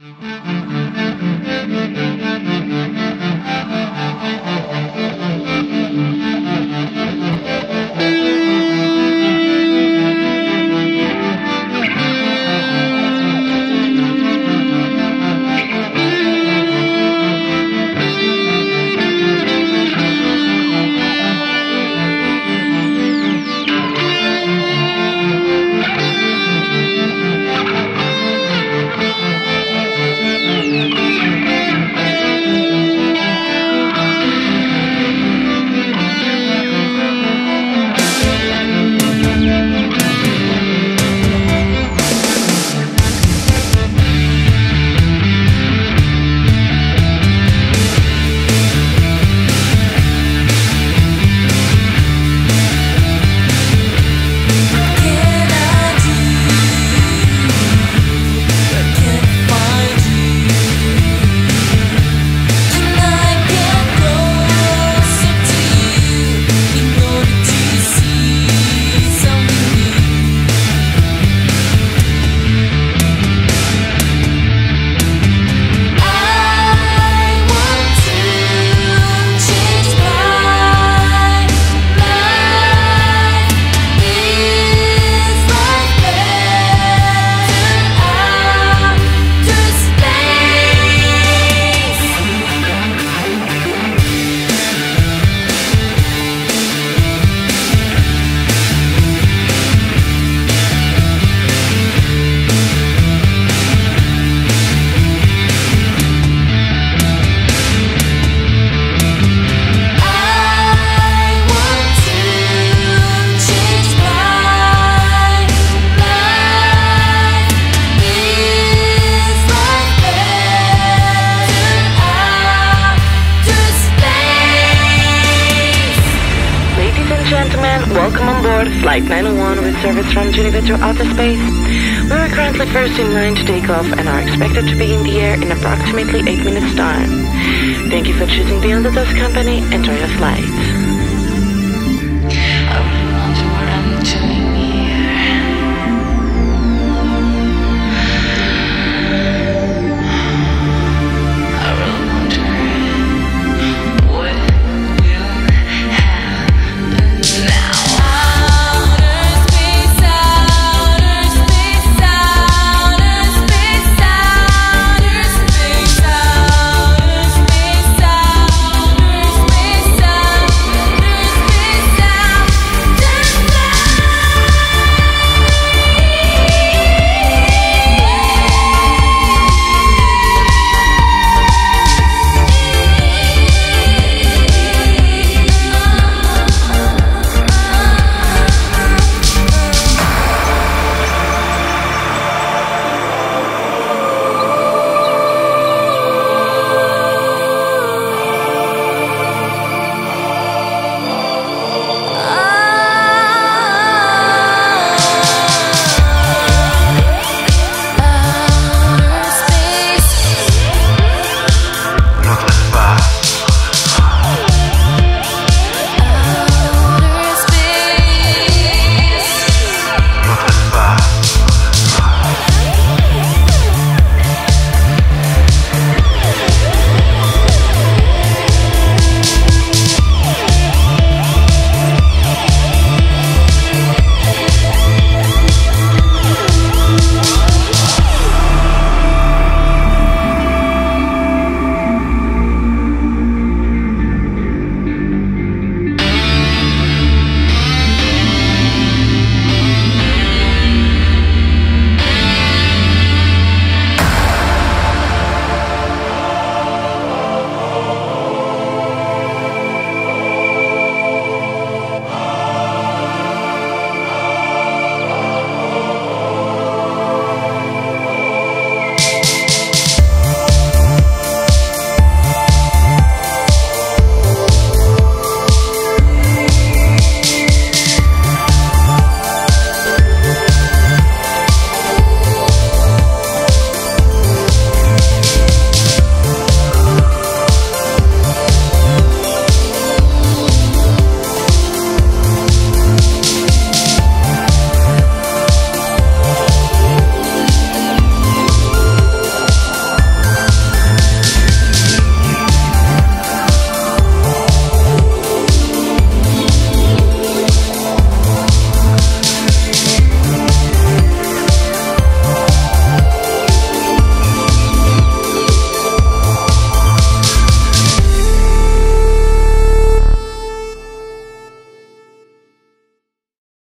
Welcome Música board Flight 901 with service from Geneva to outer space. We are currently first in line to take off and are expected to be in the air in approximately 8 minutes time. Thank you for choosing Beyond the Dust Company. Enjoy your flight.